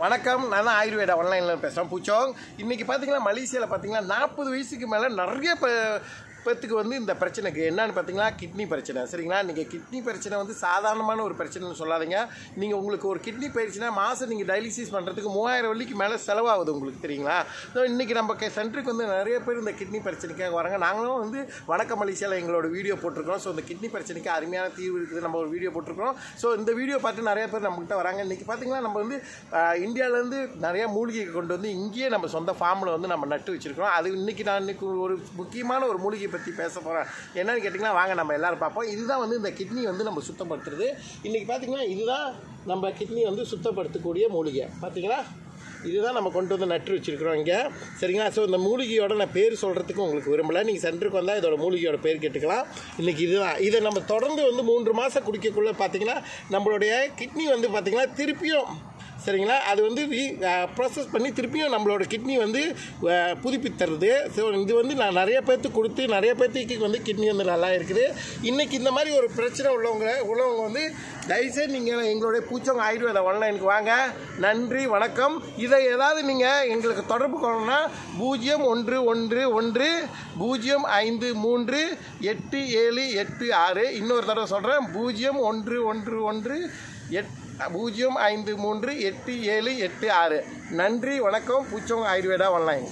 வணக்கம் நான் ஆயுர்வேதா ஆன்லைனில் பேசுகிறேன் பூச்சோங். இன்றைக்கி பார்த்தீங்கன்னா மலேசியாவில் பார்த்தீங்கன்னா நாற்பது வயசுக்கு மேலே நிறைய இப்போத்துக்கு வந்து இந்த பிரச்சனைக்கு என்னன்னு பார்த்தீங்கன்னா கிட்னி பிரச்சனை. சரிங்களா? நீங்கள் கிட்னி பிரச்சனை வந்து சாதாரணமான ஒரு பிரச்சனைன்னு சொல்லாதீங்க. நீங்கள் உங்களுக்கு ஒரு கிட்னி பயிற்சின்னா மாதம் நீங்கள் டயாலிசிஸ் பண்ணுறதுக்கு மூவாயிரம் வள்ளிக்கு மேலே செலவாகுது உங்களுக்கு தெரியுங்களா? ஸோ இன்றைக்கி நம்ம சென்டருக்கு வந்து நிறைய பேர் இந்த கிட்னி பிரச்சனைக்காக வராங்க. நாங்களும் வந்து வடக்க மலேசியாவில் எங்களோட வீடியோ போட்டிருக்கோம் ஸோ இந்த கிட்னி பிரச்சனைக்கு அருமையான தீர்வு இருக்குது. நம்ம ஒரு வீடியோ போட்டிருக்கோம் ஸோ இந்த வீடியோ பார்த்து நிறைய பேர் நம்மகிட்ட வராங்க. இன்றைக்கி பார்த்தீங்கன்னா நம்ம வந்து இந்தியாவிலேருந்து நிறைய மூலிகை கொண்டு வந்து இங்கேயே நம்ம சொந்த ஃபார்மில் வந்து நம்ம நட்டு வச்சுருக்கோம் அது இன்றைக்கி நான் இன்றைக்கி ஒரு முக்கியமான ஒரு மூலிகை பற்றி பேச போகிறேன் என்னன்னு கேட்டிங்கன்னா வாங்க நம்ம எல்லாரும் பார்ப்போம். இதுதான் வந்து இந்த கிட்னி வந்து நம்ம சுத்தப்படுத்துறது. இன்றைக்கி பார்த்தீங்கன்னா இதுதான் நம்ம கிட்னி வந்து சுத்தப்படுத்தக்கூடிய மூலிகை. பார்த்திங்களா இதுதான் நம்ம கொண்டு வந்து நட்டு வச்சுருக்குறோம் இங்கே. சரிங்களா? ஸோ இந்த மூலிகையோட நான் பேர் சொல்கிறதுக்கு உங்களுக்கு விரும்பலை. நீங்கள் சென்டருக்கு வந்தால் இதோட மூலிகையோட பேர் கேட்டுக்கலாம். இன்றைக்கி இதுதான். இதை நம்ம தொடர்ந்து வந்து மூன்று மாதம் குடிக்கக்குள்ளே பார்த்திங்கன்னா நம்மளுடைய கிட்னி வந்து பார்த்திங்கன்னா திருப்பியும் சரிங்களா? அது வந்து ரீ ப்ராசஸ் பண்ணி திருப்பியும் நம்மளோட கிட்னி வந்து புதுப்பித்தருது ஸோ இது வந்து நான் நிறைய பேர்த்துக்கு கொடுத்து நிறைய பேர்த்துக்கு வந்து கிட்னி வந்து நல்லா இருக்குது. இன்றைக்கி இந்த மாதிரி ஒரு பிரச்சனை உள்ளவங்க உள்ளவங்க வந்து தயவுசெய்து நீங்கள் எங்களுடைய பூச்சவங்க ஆயுர்வேத ஆன்லைனுக்கு வாங்க. நன்றி வணக்கம். இதை ஏதாவது நீங்கள் எங்களுக்கு தொடர்பு கொள்ளணும்னா பூஜ்ஜியம் ஒன்று ஒன்று ஒன்று பூஜ்ஜியம் ஐந்து மூன்று எட்டு ஏழு எட்டு ஆறு. இன்னொரு தடவை சொல்கிறேன் பூஜ்ஜியம் ஒன்று ஒன்று ஒன்று எட் பூஜ்ஜியம் ஐந்து மூன்று எட்டு ஏழு எட்டு ஆறு. நன்றி வணக்கம். பூச்சவங்க ஆயுர்வேதா ஆன்லைன்